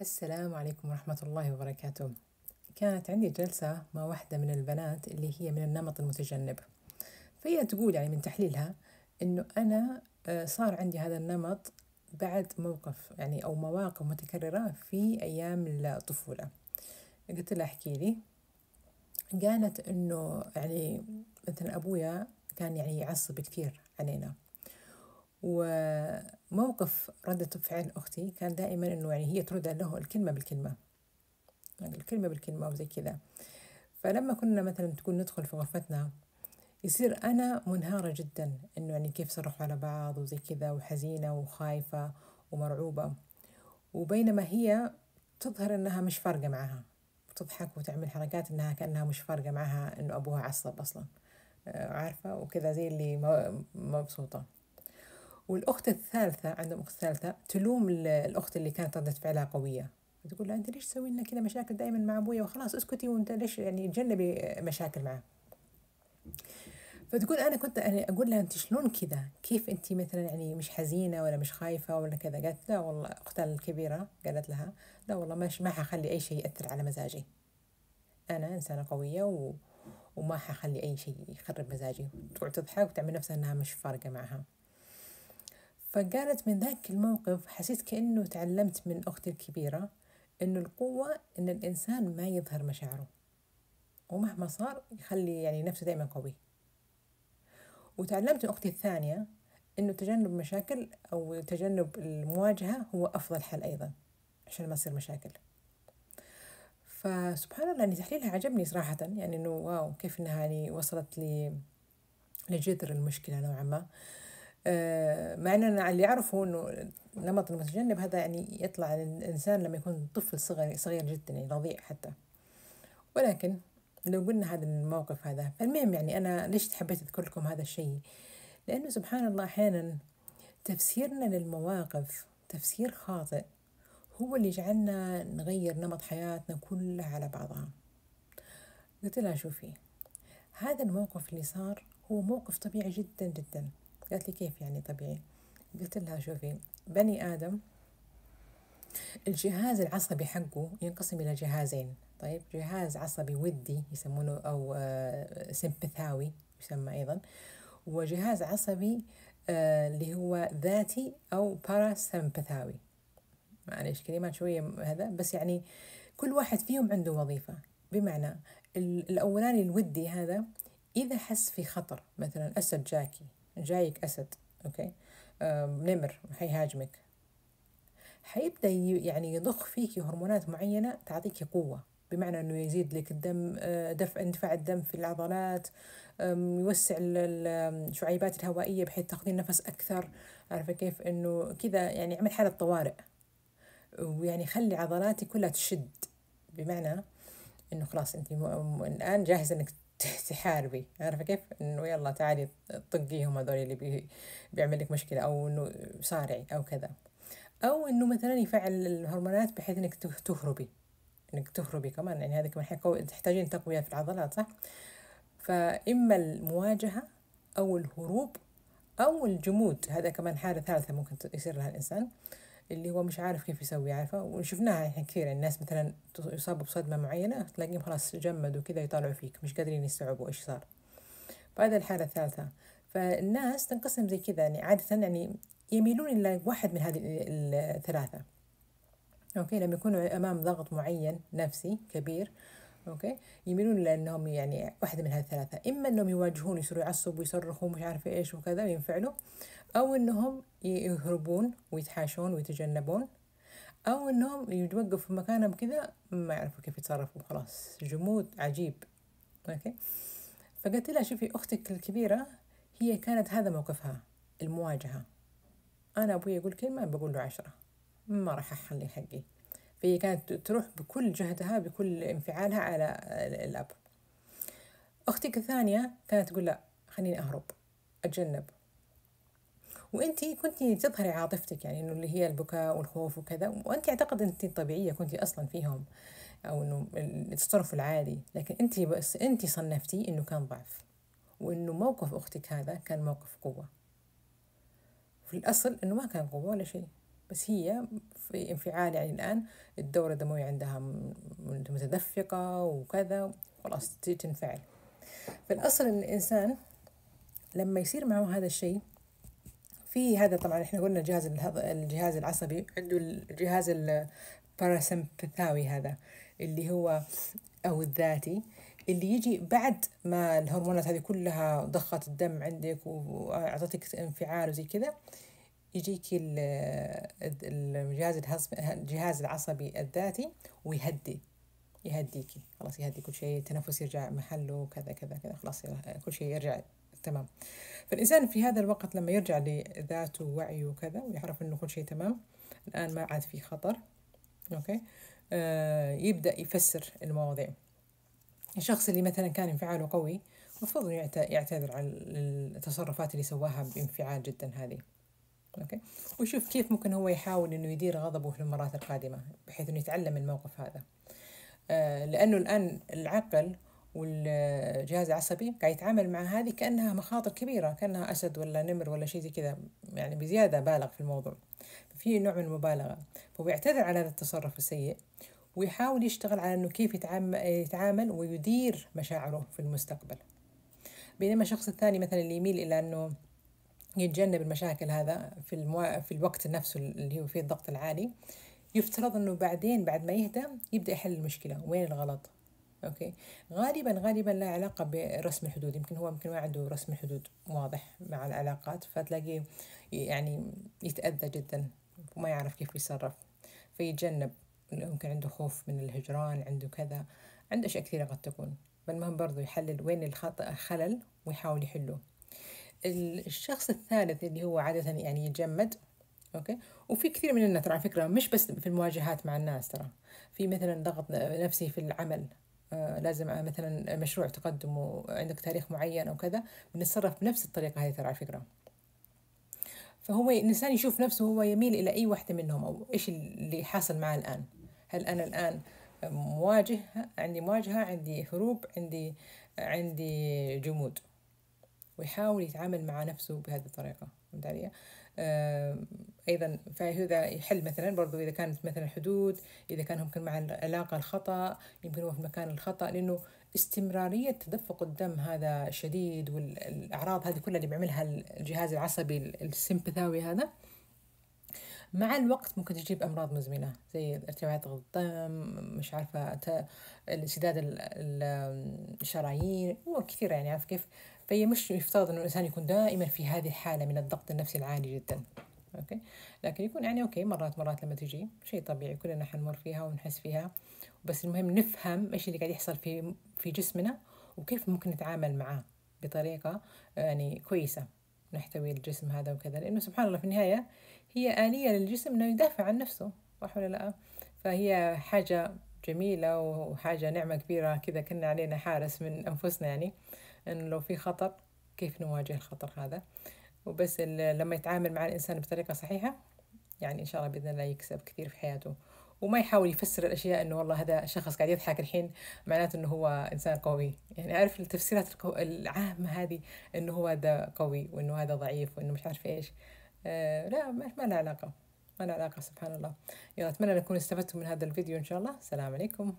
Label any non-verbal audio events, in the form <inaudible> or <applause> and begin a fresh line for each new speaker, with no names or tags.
السلام عليكم ورحمة الله وبركاته. كانت عندي جلسة مع واحدة من البنات اللي هي من النمط المتجنب. فهي تقول يعني من تحليلها إنه أنا آه، صار عندي هذا النمط بعد موقف يعني أو مواقف متكررة في أيام الطفولة. قلت لها احكي لي. قالت إنه يعني مثلا أبويا كان يعني يعصب كثير علينا. وموقف ردة فعل أختي كان دائما إنه يعني هي ترد له الكلمة بالكلمة. يعني الكلمة بالكلمة وزي كذا. فلما كنا مثلا تكون ندخل في غرفتنا يصير أنا منهارة جدا إنه يعني كيف صرخوا على بعض وزي كذا وحزينة وخايفة ومرعوبة. وبينما هي تظهر إنها مش فارقة معها. وتضحك وتعمل حركات إنها كأنها مش فارقة معها إنه أبوها عصب أصلا. آه، عارفة؟ وكذا زي اللي مبسوطة. والأخت الثالثة عندهم أخت ثالثة تلوم ال- الأخت اللي كانت ردة فعلها قوية. تقول لها أنت ليش تسوي لنا كذا مشاكل دائما مع أبويا؟ وخلاص اسكتي وأنت ليش يعني تجنبي مشاكل معه فتقول أنا كنت يعني أقول لها أنت شلون كذا؟ كيف أنت مثلا يعني مش حزينة ولا مش خايفة ولا كذا؟ قالت لا والله أختها الكبيرة قالت لها لا والله مش ما حخلي أي شيء يأثر على مزاجي. أنا إنسانة قوية و... وما حخلي أي شيء يخرب مزاجي. تقعد تضحك وتعمل نفسها أنها مش فارقة معها. فقالت من ذاك الموقف حسيت كأنه تعلمت من أختي الكبيرة إنه القوة إن الإنسان ما يظهر مشاعره ومهما صار يخلي يعني نفسه دائما قوي. وتعلمت من أختي الثانية إنه تجنب مشاكل أو تجنب المواجهة هو أفضل حل أيضا عشان ما تصير مشاكل. فسبحان الله يعني تحليلها عجبني صراحة يعني إنه واو كيف إنها يعني وصلت لجذر المشكلة نوعا ما. آه، مع ان أنا اللي اعرفه إنه النمط المتجنب هذا يعني يطلع الانسان لما يكون طفل صغير صغير جدا يعني رضيع حتى. ولكن لو قلنا هذا الموقف هذا فالمهم يعني أنا ليش حبيت أذكر لكم هذا الشيء؟ لأنه سبحان الله أحيانا تفسيرنا للمواقف تفسير خاطئ هو اللي يجعلنا نغير نمط حياتنا كلها على بعضها. قلت لها شوفي هذا الموقف اللي صار هو موقف طبيعي جدا جدا. قالت لي كيف يعني طبيعي؟ قلت لها شوفي بني آدم الجهاز العصبي حقه ينقسم إلى جهازين طيب؟ جهاز عصبي ودي يسمونه أو آه، سمبثاوي يسمى أيضا وجهاز عصبي آه، اللي هو ذاتي أو باراسمبثاوي معلش كلمات شوية هذا بس يعني كل واحد فيهم عنده وظيفة. بمعنى ال- الأولاني الودي هذا إذا حس في خطر مثلا أسد جاكي جايك أسد okay؟ نمر حيهاجمك. حيبدأ يعني يضخ فيك هرمونات معينة تعطيك قوة بمعنى أنه يزيد لك الدم آه، دفع اندفاع الدم في العضلات يوسع ال- ال- الشعيبات الهوائية بحيث تاخذين نفس أكثر. عارفة كيف؟ أنه كذا يعني يعمل حالة طوارئ. ويعني يخلي عضلاتي كلها تشد بمعنى إنه خلاص انت الآن جاهزة إنك <laughs> تحاربي عارفة كيف؟ إنه يلا تعالي طقيهم هذول اللي بي بيعمل لك مشكلة أو إنه صارعي أو كذا. أو إنه مثلا يفعل الهرمونات بحيث إنك ته- تهربي. إنك تهربي كمان. يعني هذا كمان حيقوي تحتاجين تقوية في العضلات صح؟ فإما المواجهة أو الهروب أو الجمود. هذا كمان حالة ثالثة ممكن يصير لها الإنسان. اللي هو مش عارف كيف يسوي عارفة؟ وشفناها إحنا كثير يعني الناس مثلا يصابوا بصدمة معينة تلاقيهم خلاص جمدوا كذا يطالعوا فيك مش قادرين يستوعبوا إيش صار. فهذا الحالة الثالثة. فالناس تنقسم زي كذا يعني عادة يعني يميلون إلى واحد من هذه ال- الثلاثة. okay؟ لما يكونوا أمام ضغط معين نفسي كبير okay؟ يميلون إلى أنهم يعني واحدة من هذه الثلاثة. إما أنهم يواجهون يصيروا يعصبوا ويصرخوا مش عارفة إيش وكذا وينفعلوا أو أنهم يهربون ويتحاشون ويتجنبون أو أنهم يتوقفوا في مكانهم كذا ما يعرفوا كيف يتصرفوا. خلاص جمود عجيب. أوكي؟ فقلت لها شوفي أختك الكبيرة هي كانت هذا موقفها المواجهة. أنا أبوي يقول كلمة بقول له عشرة. ما راح أخلي حقي. فهي كانت تروح بكل جهدها بكل انفعالها على الأب. أختك الثانية كانت تقول لا خليني أهرب أتجنب. وانتي كنتي تظهري عاطفتك يعني إنه اللي هي البكاء والخوف وكذا وأنت أعتقد أنت طبيعية كنتي أصلا فيهم أو إنه التصرف العادي. لكن أنت بس أنت صنفتي إنه كان ضعف وإنه موقف أختك هذا كان موقف قوة. في الأصل إنه ما كان قوة ولا شيء. بس هي في انفعال يعني الآن. الدورة الدموية عندها متدفقة وكذا خلاص تنفعل. فالأصل إن الإنسان لما يصير معه هذا الشيء في هذا طبعا إحنا قلنا الجهاز الجهاز العصبي عنده الجهاز الباراسمبثاوي هذا اللي هو أو الذاتي اللي يجي بعد ما الهرمونات هذه كلها ضخت الدم عندك وأعطتك انفعال وزي كذا يجيك الجهاز الجهاز العصبي الذاتي ويهدي. يهديكي خلاص يهدي. كل شيء التنفس يرجع محله كذا كذا كذا. خلاص كل شيء يرجع. تمام. فالإنسان في هذا الوقت لما يرجع لذاته ووعيه وكذا ويعرف إنه كل شيء تمام الآن ما عاد في خطر. okay؟ آه يبدأ يفسر المواضيع. الشخص اللي مثلا كان انفعاله قوي المفروض يعتذر عن التصرفات اللي سواها بانفعال جدا هذه. okay. ويشوف كيف ممكن هو يحاول إنه يدير غضبه في المرات القادمة بحيث إنه يتعلم من الموقف هذا. آه لأنه الآن العقل والجهاز العصبي قاعد يتعامل مع هذه كأنها مخاطر كبيرة كأنها أسد ولا نمر ولا شيء زي كذا يعني بزيادة بالغ في الموضوع. في نوع من المبالغة. فهو يعتذر على هذا التصرف السيء ويحاول يشتغل على إنه كيف يتعامل ويدير مشاعره في المستقبل. بينما الشخص الثاني مثلا اللي يميل إلى إنه يتجنب المشاكل هذا في المو... في الوقت نفسه اللي هو فيه الضغط العالي. يفترض إنه بعدين بعد ما يهدى يبدأ يحل المشكلة. وين الغلط؟ أوكي؟ غالبا غالبا لا علاقة برسم الحدود. يمكن هو يمكن ما عنده رسم الحدود واضح مع العلاقات فتلاقيه يعني يتأذى جدا وما يعرف كيف يتصرف فيتجنب. ممكن عنده خوف من الهجران عنده كذا. عنده أشياء كثيرة قد تكون. فالمهم برضو يحلل وين الخلل ويحاول يحله. الشخص الثالث اللي هو عادة يعني يتجمد أوكي؟ وفي كثير مننا ترى على فكرة مش بس في المواجهات مع الناس ترى في مثلا ضغط نفسي في العمل آه لازم مثلا مشروع تقدمه عندك تاريخ معين أو كذا بنتصرف بنفس الطريقة هذه ترى على فكرة. فهو الإنسان يشوف نفسه هو يميل إلى أي واحدة منهم أو إيش اللي حاصل معه الآن. هل أنا الآن مواجه عندي مواجهة عندي هروب عندي عندي جمود. ويحاول يتعامل مع نفسه بهذه الطريقة فهمت علي؟ آه أيضا فهذا يحل مثلا برضو إذا كانت مثلا حدود إذا كان ممكن مع العلاقة الخطأ يمكن هو في مكان الخطأ لأنه استمرارية تدفق الدم هذا شديد والأعراض هذه كلها اللي بيعملها الجهاز العصبي السمبثاوي هذا مع الوقت ممكن تجيب أمراض مزمنة زي ارتفاع ضغط الدم مش عارفة انسداد الشرايين وكثير يعني عارف كيف فهي مش يفترض إنه الإنسان يكون دائما في هذه الحالة من الضغط النفسي العالي جدا. okay؟ لكن يكون يعني okay مرات مرات لما تجي شيء طبيعي كلنا حنمر فيها ونحس فيها. بس المهم نفهم إيش اللي قاعد يحصل في في جسمنا وكيف ممكن نتعامل معاه بطريقة يعني كويسة. نحتوي الجسم هذا وكذا. لأنه سبحان الله في النهاية هي آلية للجسم إنه يدافع عن نفسه صح ولا لا؟ فهي حاجة جميلة وحاجة نعمة كبيرة. كذا كنا علينا حارس من أنفسنا يعني. إنه لو في خطر كيف نواجه الخطر هذا؟ وبس لما يتعامل مع الإنسان بطريقة صحيحة يعني إن شاء الله بإذن الله يكسب كثير في حياته. وما يحاول يفسر الأشياء إنه والله هذا شخص قاعد يضحك الحين معناته إنه هو إنسان قوي. يعني عارف التفسيرات العامة هذه إنه هو هذا قوي وإنه هذا ضعيف وإنه مش عارف إيش. آه لا ما لها علاقة. ما لها علاقة سبحان الله. يلا أتمنى أن أكون استفدتم من هذا الفيديو إن شاء الله. السلام عليكم.